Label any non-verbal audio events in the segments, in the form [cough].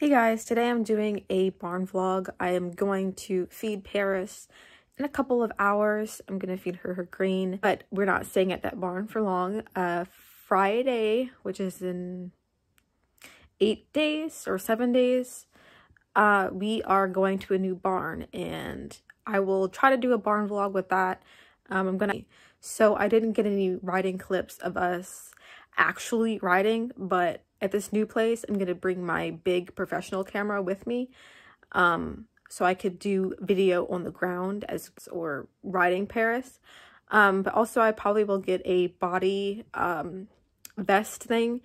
Hey guys, today I'm doing a barn vlog. I am going to feed Paris in a couple of hours. I'm going to feed her her green, but we're not staying at that barn for long. Uh, Friday, which is in eight days or seven days, uh, we are going to a new barn and I will try to do a barn vlog with that. Um, I'm going to, so I didn't get any riding clips of us actually riding, but at this new place, I'm going to bring my big professional camera with me. Um, so I could do video on the ground as or riding Paris. Um, but also I probably will get a body um, vest thing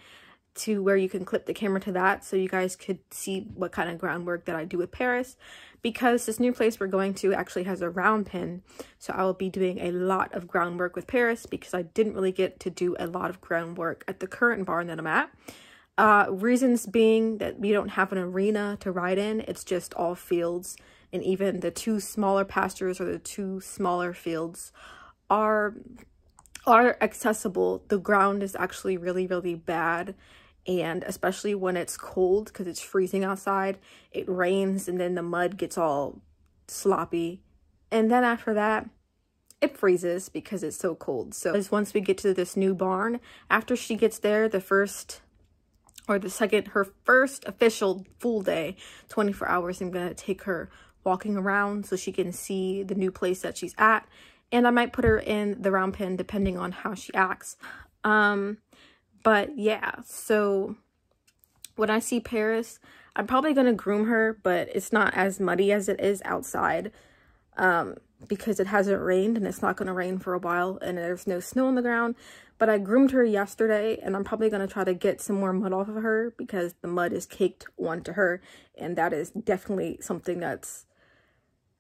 to where you can clip the camera to that so you guys could see what kind of groundwork that I do with Paris because this new place we're going to actually has a round pen so I will be doing a lot of groundwork with Paris because I didn't really get to do a lot of groundwork at the current barn that I'm at. Uh, reasons being that we don't have an arena to ride in. It's just all fields. And even the two smaller pastures or the two smaller fields are are accessible. The ground is actually really, really bad. And especially when it's cold because it's freezing outside, it rains and then the mud gets all sloppy. And then after that, it freezes because it's so cold. So once we get to this new barn, after she gets there, the first or the second, her first official full day, 24 hours, I'm going to take her walking around so she can see the new place that she's at. And I might put her in the round pen depending on how she acts. Um, but yeah, so when I see Paris, I'm probably going to groom her, but it's not as muddy as it is outside. Um, because it hasn't rained and it's not going to rain for a while and there's no snow on the ground. But I groomed her yesterday and I'm probably going to try to get some more mud off of her because the mud is caked onto her. And that is definitely something that's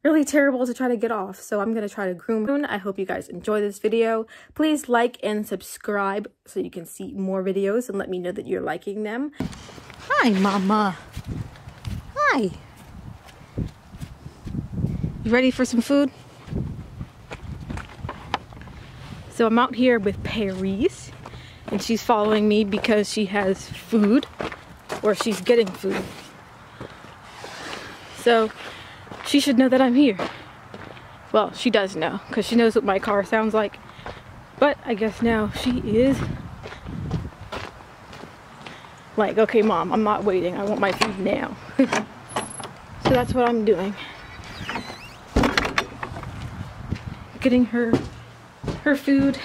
really terrible to try to get off. So I'm going to try to groom. I hope you guys enjoy this video. Please like and subscribe so you can see more videos and let me know that you're liking them. Hi, Mama. Hi. You ready for some food? So I'm out here with Paris and she's following me because she has food or she's getting food. So she should know that I'm here. Well, she does know because she knows what my car sounds like. But I guess now she is like, okay, mom, I'm not waiting. I want my food now. [laughs] so that's what I'm doing. Getting her her food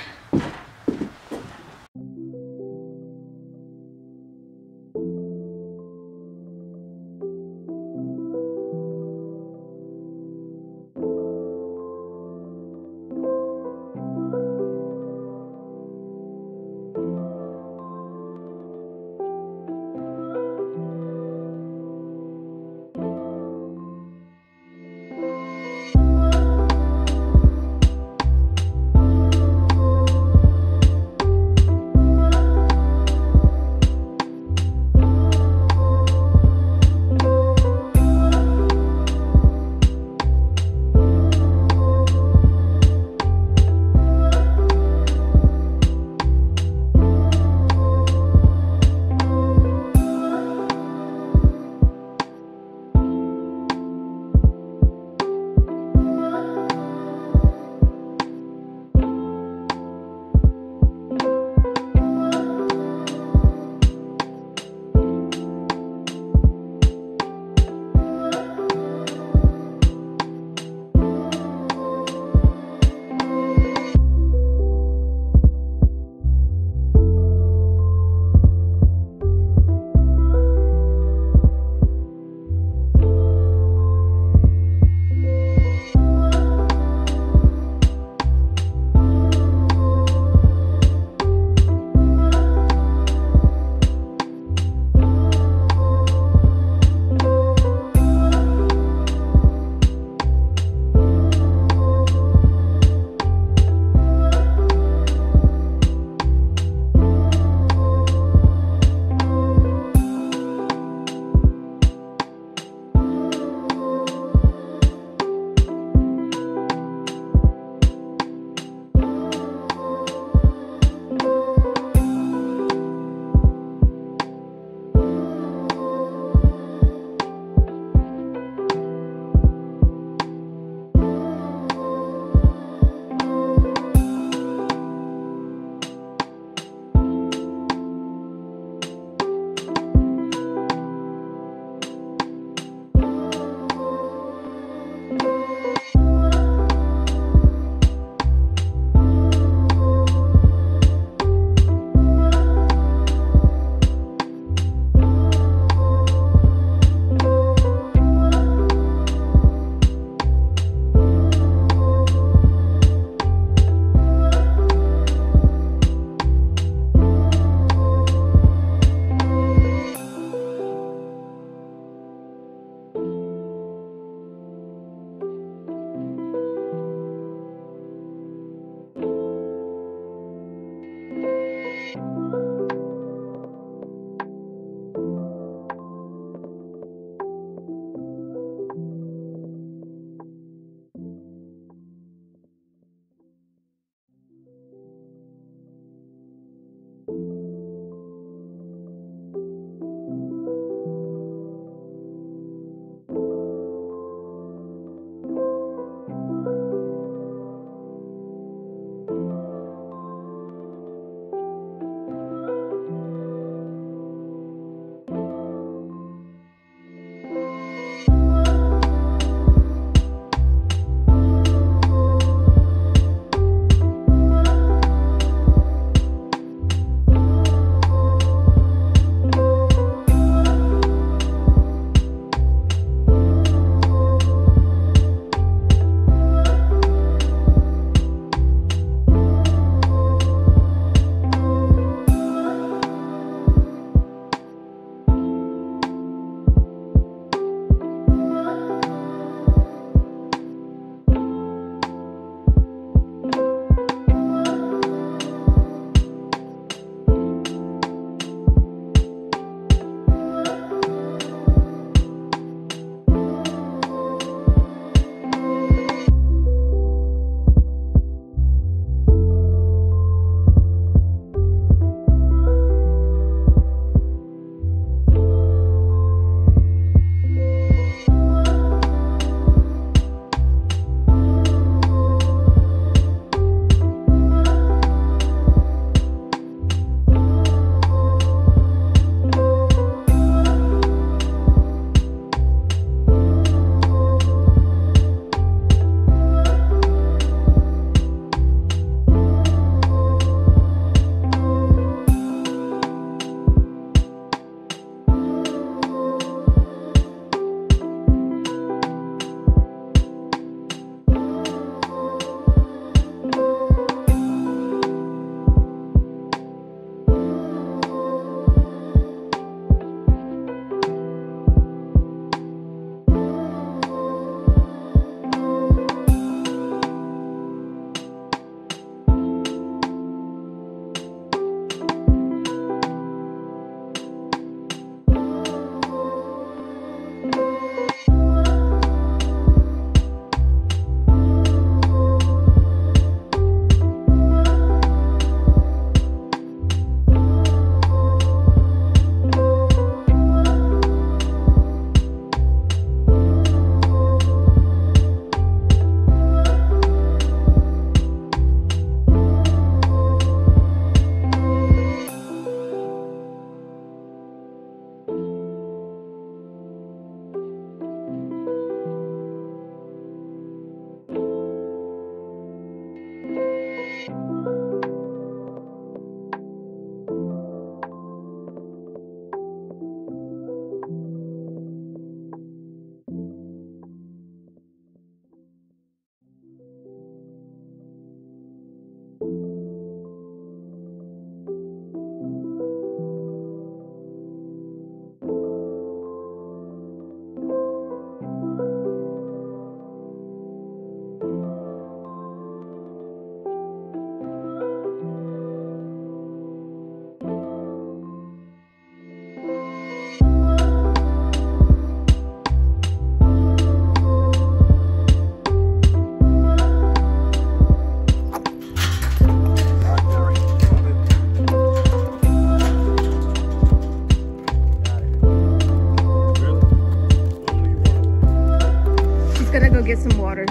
get some water.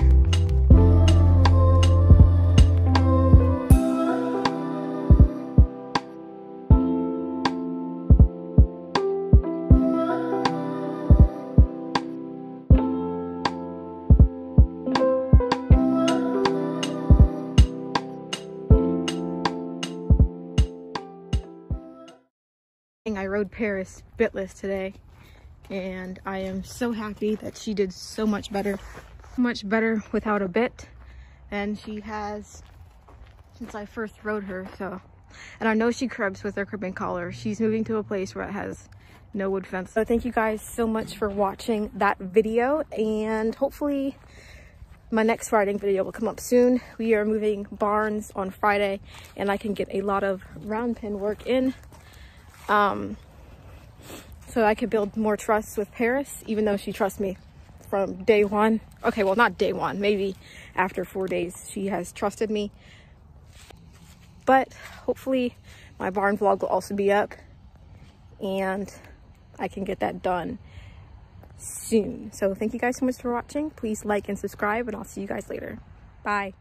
I rode Paris bitless today and I am so happy that she did so much better, much better without a bit than she has since I first rode her. So, and I know she cribs with her cribbing collar. She's moving to a place where it has no wood fence. So thank you guys so much for watching that video and hopefully my next riding video will come up soon. We are moving barns on Friday and I can get a lot of round pen work in. Um, so I could build more trust with Paris, even though she trusts me from day one. Okay, well, not day one, maybe after four days, she has trusted me. But hopefully my barn vlog will also be up and I can get that done soon. So thank you guys so much for watching. Please like and subscribe and I'll see you guys later. Bye.